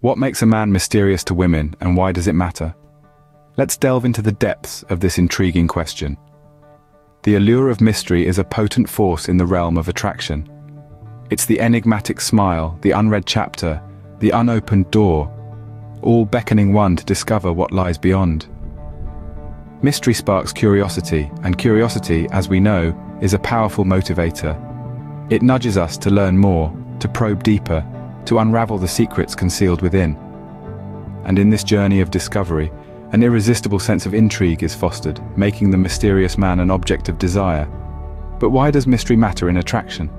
What makes a man mysterious to women and why does it matter? Let's delve into the depths of this intriguing question. The allure of mystery is a potent force in the realm of attraction. It's the enigmatic smile, the unread chapter, the unopened door, all beckoning one to discover what lies beyond. Mystery sparks curiosity, and curiosity, as we know, is a powerful motivator. It nudges us to learn more, to probe deeper, to unravel the secrets concealed within. And in this journey of discovery, an irresistible sense of intrigue is fostered, making the mysterious man an object of desire. But why does mystery matter in attraction?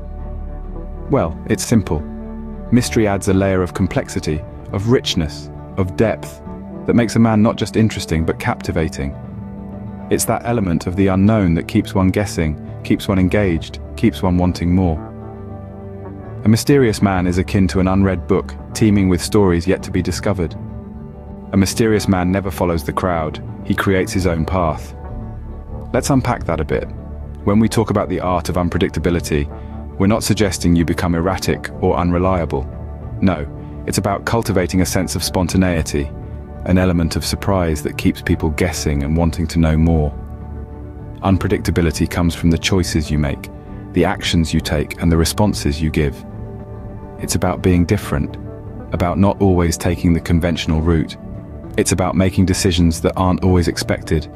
Well, it's simple. Mystery adds a layer of complexity, of richness, of depth, that makes a man not just interesting but captivating. It's that element of the unknown that keeps one guessing, keeps one engaged, keeps one wanting more. A mysterious man is akin to an unread book, teeming with stories yet to be discovered. A mysterious man never follows the crowd, he creates his own path. Let's unpack that a bit. When we talk about the art of unpredictability, we're not suggesting you become erratic or unreliable. No, it's about cultivating a sense of spontaneity, an element of surprise that keeps people guessing and wanting to know more. Unpredictability comes from the choices you make, the actions you take and the responses you give. It's about being different, about not always taking the conventional route, it's about making decisions that aren't always expected,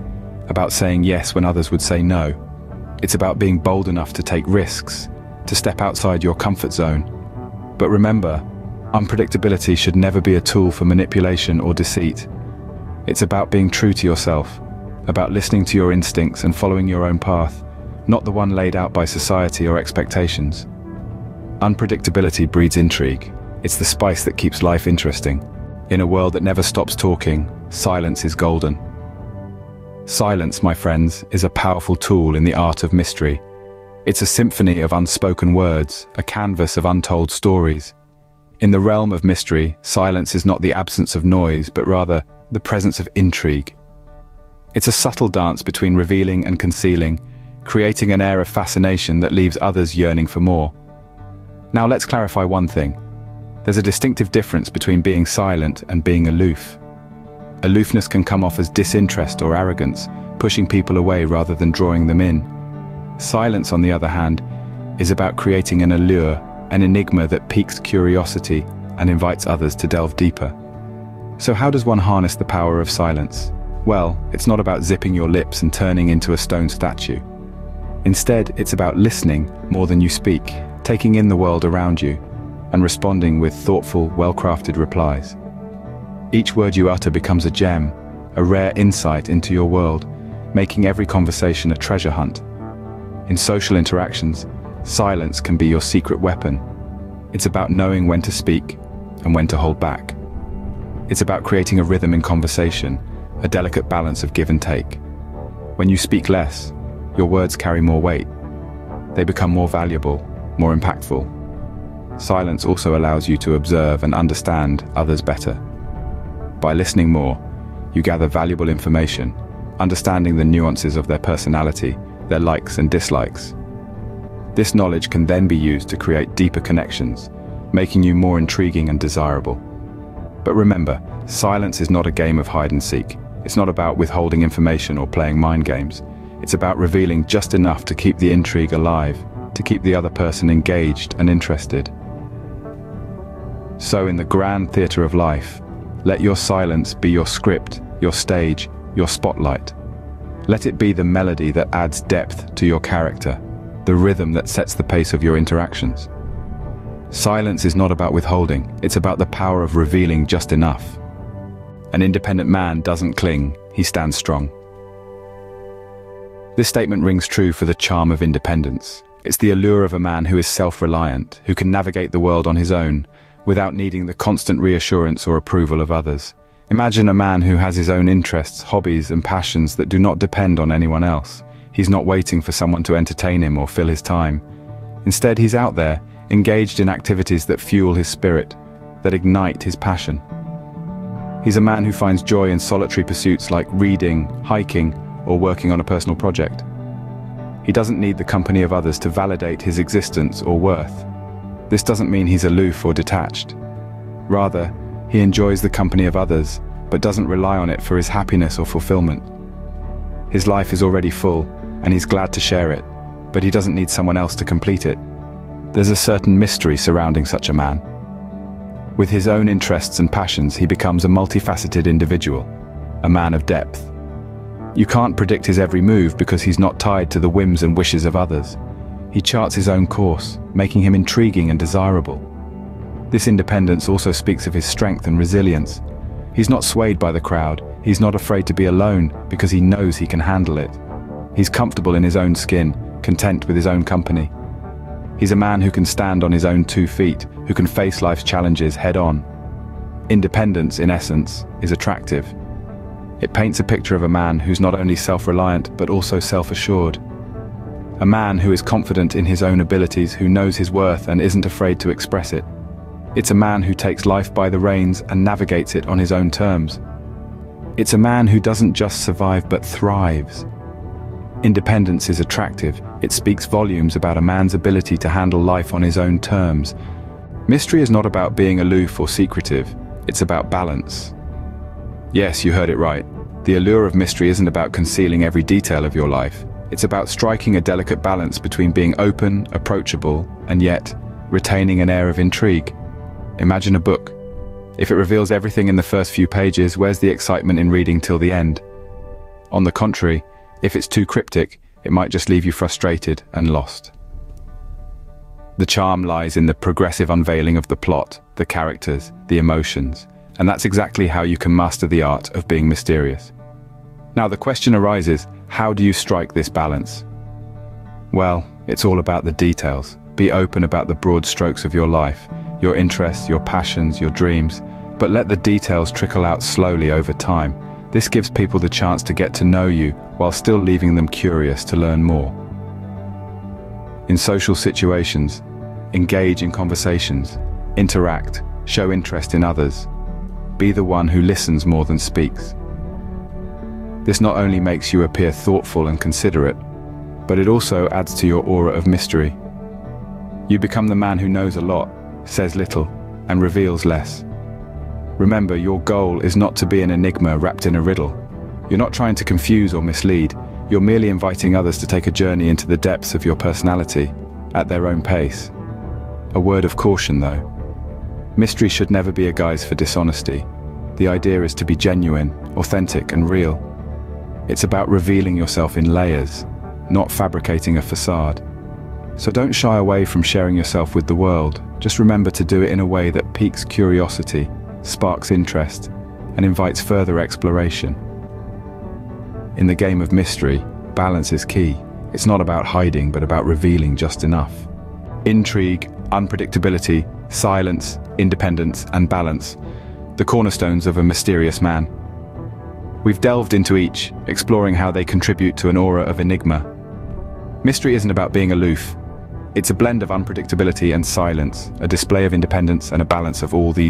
about saying yes when others would say no. It's about being bold enough to take risks, to step outside your comfort zone. But remember, unpredictability should never be a tool for manipulation or deceit. It's about being true to yourself, about listening to your instincts and following your own path, not the one laid out by society or expectations. Unpredictability breeds intrigue. It's the spice that keeps life interesting. In a world that never stops talking, silence is golden. Silence, my friends, is a powerful tool in the art of mystery. It's a symphony of unspoken words, a canvas of untold stories. In the realm of mystery, silence is not the absence of noise, but rather the presence of intrigue. It's a subtle dance between revealing and concealing, creating an air of fascination that leaves others yearning for more. Now let's clarify one thing. There's a distinctive difference between being silent and being aloof. Aloofness can come off as disinterest or arrogance, pushing people away rather than drawing them in. Silence, on the other hand, is about creating an allure, an enigma that piques curiosity and invites others to delve deeper. So how does one harness the power of silence? Well, it's not about zipping your lips and turning into a stone statue. Instead, it's about listening more than you speak, taking in the world around you, and responding with thoughtful, well-crafted replies. Each word you utter becomes a gem, a rare insight into your world, making every conversation a treasure hunt. In social interactions, silence can be your secret weapon. It's about knowing when to speak and when to hold back. It's about creating a rhythm in conversation, a delicate balance of give and take. When you speak less, your words carry more weight. They become more valuable, more impactful, Silence also allows you to observe and understand others better. By listening more, you gather valuable information, understanding the nuances of their personality, their likes and dislikes. This knowledge can then be used to create deeper connections, making you more intriguing and desirable. But remember, silence is not a game of hide and seek. It's not about withholding information or playing mind games. It's about revealing just enough to keep the intrigue alive, to keep the other person engaged and interested. So in the grand theatre of life, let your silence be your script, your stage, your spotlight. Let it be the melody that adds depth to your character, the rhythm that sets the pace of your interactions. Silence is not about withholding, it's about the power of revealing just enough. An independent man doesn't cling, he stands strong. This statement rings true for the charm of independence. It's the allure of a man who is self-reliant, who can navigate the world on his own, without needing the constant reassurance or approval of others. Imagine a man who has his own interests, hobbies and passions that do not depend on anyone else. He's not waiting for someone to entertain him or fill his time. Instead, he's out there, engaged in activities that fuel his spirit, that ignite his passion. He's a man who finds joy in solitary pursuits like reading, hiking, or working on a personal project. He doesn't need the company of others to validate his existence or worth. This doesn't mean he's aloof or detached. Rather, He enjoys the company of others, but doesn't rely on it for his happiness or fulfillment. His life is already full, and he's glad to share it, but he doesn't need someone else to complete it. There's a certain mystery surrounding such a man. With his own interests and passions, he becomes a multifaceted individual, a man of depth. You can't predict his every move because he's not tied to the whims and wishes of others. He charts his own course, making him intriguing and desirable. This independence also speaks of his strength and resilience. He's not swayed by the crowd, he's not afraid to be alone because he knows he can handle it. He's comfortable in his own skin, content with his own company. He's a man who can stand on his own two feet, who can face life's challenges head on. Independence, in essence, is attractive. It paints a picture of a man who's not only self-reliant but also self-assured. A man who is confident in his own abilities, who knows his worth and isn't afraid to express it. It's a man who takes life by the reins and navigates it on his own terms. It's a man who doesn't just survive but thrives. Independence is attractive. It speaks volumes about a man's ability to handle life on his own terms. Mystery is not about being aloof or secretive. It's about balance. Yes, you heard it right. The allure of mystery isn't about concealing every detail of your life. It's about striking a delicate balance between being open, approachable, and yet retaining an air of intrigue. Imagine a book. If it reveals everything in the first few pages, where's the excitement in reading till the end? On the contrary, if it's too cryptic, it might just leave you frustrated and lost. The charm lies in the progressive unveiling of the plot, the characters, the emotions, and that's exactly how you can master the art of being mysterious. Now the question arises, how do you strike this balance? Well, it's all about the details. Be open about the broad strokes of your life, your interests, your passions, your dreams, but let the details trickle out slowly over time. This gives people the chance to get to know you while still leaving them curious to learn more. In social situations, engage in conversations, interact, show interest in others. Be the one who listens more than speaks. This not only makes you appear thoughtful and considerate, but it also adds to your aura of mystery. You become the man who knows a lot, says little, and reveals less. Remember, your goal is not to be an enigma wrapped in a riddle. You're not trying to confuse or mislead. You're merely inviting others to take a journey into the depths of your personality, at their own pace. A word of caution, though. Mystery should never be a guise for dishonesty. The idea is to be genuine, authentic and real. It's about revealing yourself in layers, not fabricating a facade. So don't shy away from sharing yourself with the world. Just remember to do it in a way that piques curiosity, sparks interest, and invites further exploration. In the game of mystery, balance is key. It's not about hiding, but about revealing just enough. Intrigue, unpredictability, silence, independence, and balance, the cornerstones of a mysterious man. We've delved into each, exploring how they contribute to an aura of enigma. Mystery isn't about being aloof, it's a blend of unpredictability and silence, a display of independence and a balance of all these